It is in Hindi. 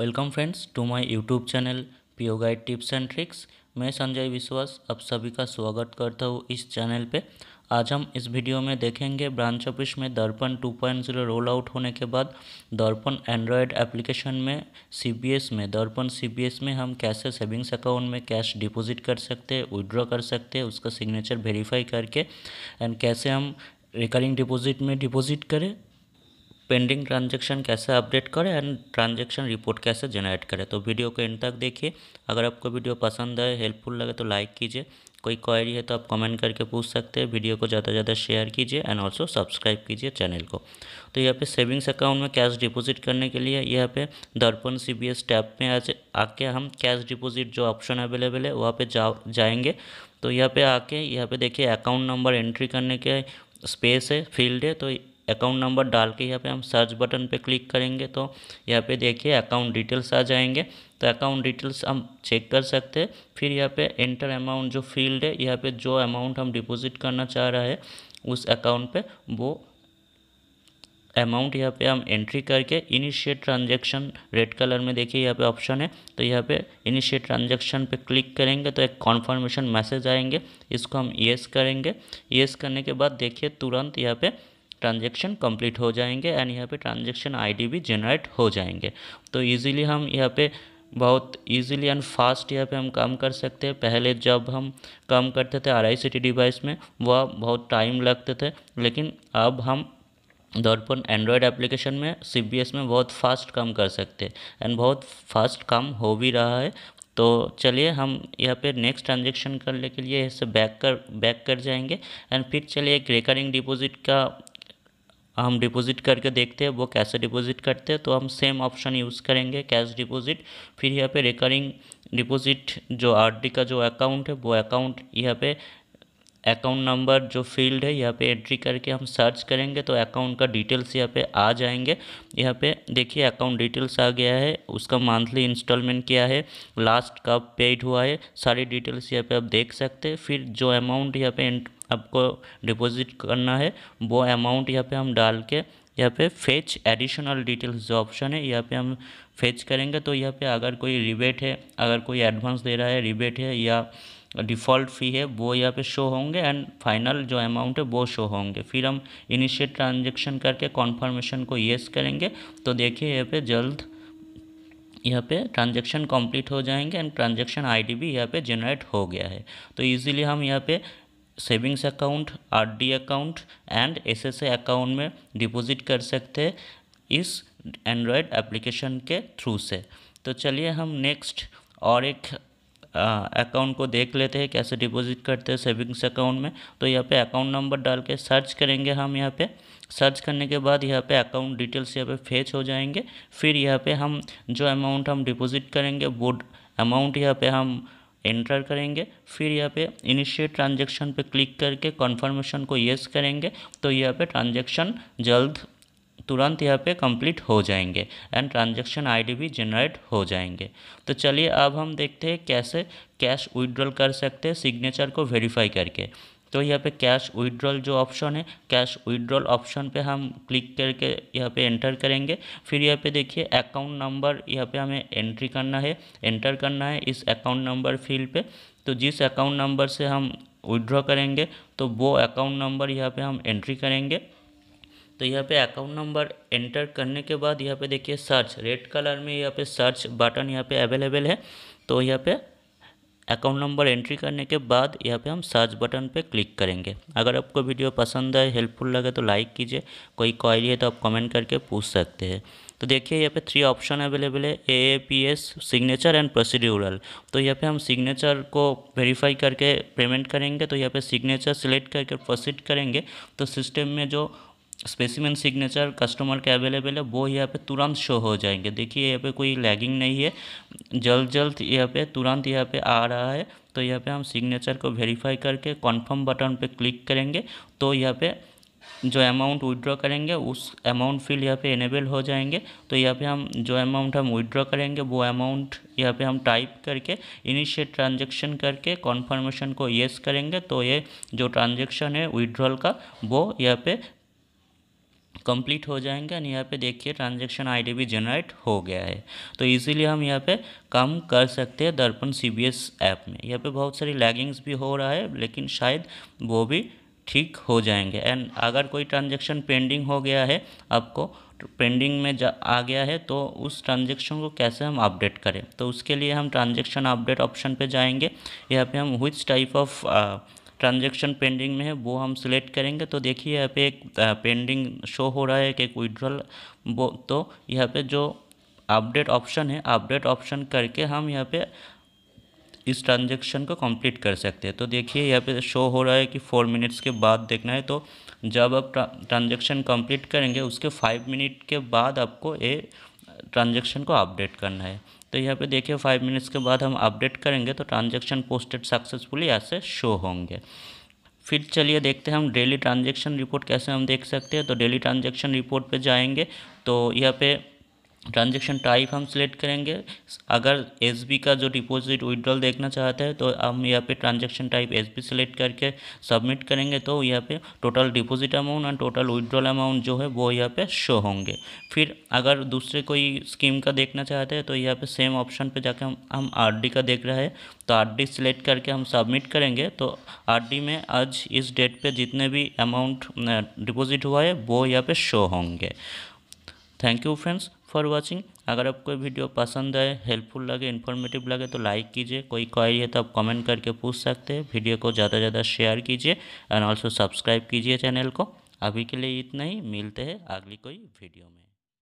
Welcome friends to my YouTube channel PO guide tips and tricks मैं संजय विश्वास, आप सभी का स्वागत करता हूँ इस चैनल पे। आज हम इस वीडियो में देखेंगे ब्रांच ऑफ़िस में दर्पण 2.0 रोल आउट होने के बाद दर्पण एंड्रॉयड एप्लीकेशन में सीबीएस में, दर्पण सीबीएस में हम कैसे सेविंग्स अकाउंट में कैश डिपॉजिट कर सकते हैं विड्रॉ कर सकते हैं, उसका सिग्नेचर वेरीफाई करके एंड कैसे हम रिकरिंग डिपॉजिट में डिपॉजिट करें पेंडिंग ट्रांजेक्शन कैसे अपडेट करें एंड ट्रांजेक्शन रिपोर्ट कैसे जनरेट करें। तो वीडियो को एंड तक देखिए। अगर आपको वीडियो पसंद आए हेल्पफुल लगे तो लाइक कीजिए। कोई क्वायरी है तो आप कमेंट करके पूछ सकते हैं। वीडियो को ज़्यादा से ज़्यादा शेयर कीजिए एंड ऑल्सो सब्सक्राइब कीजिए चैनल को। तो यहाँ पे सेविंग्स अकाउंट में कैश डिपॉजिट करने के लिए यहाँ पे दर्पण सी बी एस टैप में आज आके हम कैश डिपॉजिट जो ऑप्शन अवेलेबल है, वहाँ पे जा जाएँगे। तो यहाँ पे आके, यहाँ पे देखिए अकाउंट नंबर एंट्री करने के स्पेस है फ़ील्ड है। तो अकाउंट नंबर डाल के यहाँ पे हम सर्च बटन पे क्लिक करेंगे तो यहाँ पे देखिए अकाउंट डिटेल्स आ जाएँगे। तो अकाउंट डिटेल्स हम चेक कर सकते हैं। फिर यहाँ पे एंटर अमाउंट जो फ़ील्ड है, यहाँ पे जो अमाउंट हम डिपॉजिट करना चाह रहे हैं, उस अकाउंट पे वो अमाउंट यहाँ पे हम एंट्री करके इनिशिएट ट्रांजेक्शन रेड कलर में देखिए यहाँ पे ऑप्शन है। तो यहाँ पे इनिशिएट ट्रांजेक्शन पे क्लिक करेंगे तो एक कॉन्फर्मेशन मैसेज आएँगे, इसको हम येस करेंगे। येस करने के बाद देखिए तुरंत यहाँ पे ट्रांजेक्शन कंप्लीट हो जाएँगे एंड यहाँ पे ट्रांजेक्शन आईडी भी जनरेट हो जाएँगे। तो इजीली हम यहाँ पे बहुत इजीली एंड फास्ट यहाँ पे हम काम कर सकते हैं। पहले जब हम काम करते थे R I C T device में, वह बहुत टाइम लगते थे, लेकिन अब हम दर्पण एंड्रॉयड एप्लीकेशन में सी बी एस में बहुत फास्ट काम कर सकते हैं एंड बहुत फास्ट काम हो भी रहा है। तो चलिए हम यहाँ पे नेक्स्ट ट्रांजेक्शन करने के लिए इसे बैक कर बैक कर जाएँगे एंड फिर चलिए एक रिकरिंग डिपॉजिट का हम डिपॉजिट करके देखते हैं, वो कैसे डिपॉजिट करते हैं तो हम सेम ऑप्शन यूज़ करेंगे कैश डिपॉजिट फिर यहाँ पे रिकरिंग डिपॉजिट जो आर का जो अकाउंट है, वो अकाउंट यहाँ पे अकाउंट नंबर जो फ़ील्ड है, यहाँ पे एंट्री करके हम सर्च करेंगे तो अकाउंट का डिटेल्स यहाँ पे आ जाएँगे. यहाँ पे देखिए अकाउंट डिटेल्स आ गया है, उसका मंथली इंस्टॉलमेंट क्या है लास्ट कब पेड हुआ है, सारी डिटेल्स यहाँ पे आप देख सकते हैं. फिर जो अमाउंट यहाँ पे आपको डिपॉजिट करना है, वो अमाउंट यहाँ पे हम डाल के, यहाँ पे फेच एडिशनल डिटेल्स जो ऑप्शन है, यहाँ पे हम फेच करेंगे तो यहाँ पे अगर कोई रिबेट है, अगर कोई एडवांस दे रहा है रिबेट है या डिफ़ॉल्ट फ़ी है, वो यहाँ पे शो होंगे एंड फाइनल जो अमाउंट है, वो शो होंगे। फिर हम इनिशिएट ट्रांजेक्शन करके कॉन्फर्मेशन को येस करेंगे तो देखिए यहाँ पे जल्द यहाँ पे ट्रांजेक्शन कंप्लीट हो जाएँगे एंड ट्रांजेक्शन आईडी भी यहाँ पे जनरेट हो गया है। तो इजीली हम यहाँ पे savings account, RD account and SSA account में डिपॉजिट कर सकते हैं इस एंड्रॉयड एप्लीकेशन के थ्रू से। तो चलिए हम नेक्स्ट और एक अकाउंट को देख लेते हैं, कैसे डिपॉजिट करते हैं सेविंग्स अकाउंट में। तो यहाँ पे अकाउंट नंबर डाल के सर्च करेंगे हम यहाँ पे। सर्च करने के बाद यहाँ पे अकाउंट डिटेल्स यहाँ पे फेच हो जाएँगे। फिर यहाँ पे हम जो अमाउंट हम डिपॉजिट करेंगे, वो अमाउंट यहाँ पे हम एंटर करेंगे, फिर यहाँ पे इनिशिएट ट्रांजेक्शन पे क्लिक करके कन्फर्मेशन को येस करेंगे तो यहाँ पे ट्रांजेक्शन जल्द, तुरंत यहाँ पे कंप्लीट हो जाएँगे एंड ट्रांजेक्शन आईडी भी जनरेट हो जाएँगे। तो चलिए अब हम देखते हैं कैसे कैश विड्रॉल कर सकते हैं सिग्नेचर को वेरीफाई करके। तो यहाँ पे कैश विड्रॉल जो ऑप्शन है कैश विड्रॉल ऑप्शन पे हम क्लिक करके यहाँ पे एंटर करेंगे फिर यहाँ पे देखिए अकाउंट नंबर यहाँ पे हमें एंट्री करना है एंटर करना है इस अकाउंट नंबर फ़ील्ड पे तो जिस अकाउंट नंबर से हम विड्रॉ करेंगे तो वो अकाउंट नंबर यहाँ पे हम एंट्री करेंगे तो यहाँ पे अकाउंट नंबर एंटर करने के बाद यहाँ पे देखिए सर्च रेड कलर में यहाँ पे सर्च बटन यहाँ पे अवेलेबल है तो यहाँ पे अकाउंट नंबर एंट्री करने के बाद यहाँ पे हम सर्च बटन पे क्लिक करेंगे। अगर आपको वीडियो पसंद आए, हेल्पफुल लगे तो लाइक कीजिए। कोई क्वायरी है तो आप कमेंट करके पूछ सकते हैं। तो देखिए, यहाँ पे थ्री ऑप्शन अवेलेबल है A A P S signature and procedural तो यहाँ पे हम सिग्नेचर को वेरीफाई करके पेमेंट करेंगे। तो यहाँ पे सिग्नेचर सेलेक्ट करके प्रोसीड करेंगे। तो सिस्टम में जो स्पेसिमेन सिग्नेचर कस्टमर के अवेलेबल है, वो यहाँ पे तुरंत शो हो जाएँगे। देखिए, यहाँ पे कोई लैगिंग नहीं है। जल्द जल्द यहाँ पे, तुरंत यहाँ पे आ रहा है। तो यहाँ पे हम सिग्नेचर को वेरीफाई करके कन्फर्म बटन पे क्लिक करेंगे। तो यहाँ पे जो अमाउंट विड्रॉ करेंगे, उस अमाउंट फिल यहाँ पे इनेबल हो जाएँगे। तो यहाँ पे हम, जो अमाउंट हम विड्रॉ करेंगे, वो अमाउंट यहाँ पे हम टाइप करके इनिशिएट ट्रांजेक्शन करके कॉन्फर्मेशन को येस करेंगे। तो ये जो ट्रांजेक्शन है विड्रॉल का, वो यहाँ पे कंप्लीट हो जाएँगे और यहाँ पे देखिए ट्रांजेक्शन आईडी भी जनरेट हो गया है। तो इजीली हम यहाँ पे काम कर सकते हैं दर्पण सीबीएस ऐप में। यहाँ पे बहुत सारी लैगिंग्स भी हो रहा है, लेकिन शायद वो भी ठीक हो जाएँगे। एंड अगर कोई ट्रांजेक्शन पेंडिंग हो गया है, आपको पेंडिंग में जा, आ गया है तो उस ट्रांजेक्शन को कैसे हम अपडेट करें? तो उसके लिए हम ट्रांजेक्शन अपडेट ऑप्शन पे जाएँगे। यहाँ पे हम which type of transaction pending में है, वो हम सिलेक्ट करेंगे। तो देखिए, यहाँ पे एक पेंडिंग शो हो रहा है कि एक विड्रॉल वो तो यहाँ पे जो अपडेट ऑप्शन है, अपडेट ऑप्शन करके हम यहाँ पे इस ट्रांजेक्शन को कंप्लीट कर सकते हैं। तो देखिए, यहाँ पे शो हो रहा है कि फोर मिनट्स के बाद देखना है तो जब आप ट्रांजेक्शन कंप्लीट करेंगे, उसके फाइव मिनट के बाद आपको ये ट्रांजेक्शन को अपडेट करना है। तो यहाँ पे देखिए फाइव मिनट्स के बाद हम अपडेट करेंगे तो ट्रांजेक्शन पोस्टेड सक्सेसफुली ऐसे शो होंगे। फिर चलिए देखते हैं हम डेली ट्रांजेक्शन रिपोर्ट कैसे हम देख सकते हैं। तो डेली ट्रांजेक्शन रिपोर्ट पर जाएँगे तो यहाँ पे ट्रांजेक्शन टाइप हम सिलेक्ट करेंगे। अगर एसबी का जो डिपॉजिट विड्रॉल देखना चाहते हैं तो हम यहाँ पे transaction type S B select करके सबमिट करेंगे तो यहाँ पे total deposit amount and total withdrawal amount जो है, वो यहाँ पे शो होंगे। फिर अगर दूसरे कोई स्कीम का देखना चाहते हैं तो यहाँ पे सेम ऑप्शन पे जाकर हम हम आरडी का देख रहे हैं। तो आर डी सिलेक्ट करके हम सबमिट करेंगे तो आरडी में आज इस डेट पर जितने भी अमाउंट डिपॉजिट हुआ है, वो यहाँ पर शो होंगे। Thank you friends for watching. अगर आपको वीडियो पसंद आए, हेल्पफुल लगे इन्फॉर्मेटिव लगे तो लाइक कीजिए। कोई क्वारी है तो आप कमेंट करके पूछ सकते हैं। वीडियो को ज़्यादा से ज़्यादा शेयर कीजिए एंड ऑल्सो सब्सक्राइब कीजिए चैनल को। अभी के लिए इतना ही। मिलते हैं अगली कोई वीडियो में।